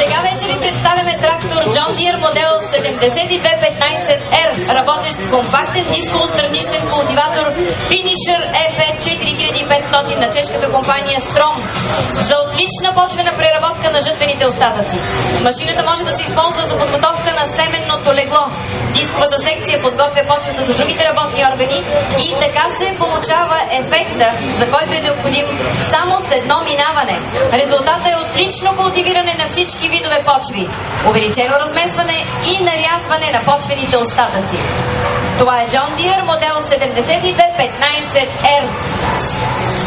Сега вече ви представяме трактор John Deere модел 7215R, работещ с компактен нискостраничен култиватор Finisher FE 4500 на чешката компания Strom за отлична почвена преработка на жътвените остатъци. Машината може да се използва за подготовка на семенното легло. Дисковата секция подготвя почвата за другите работни органи и така се получава ефекта, за който е необходим само с едно минаване. Резултатът отлично култивиране на всички видове почви, увеличено разместване и нарязване на почвените остатъци. Това е John Deere модел 7215R.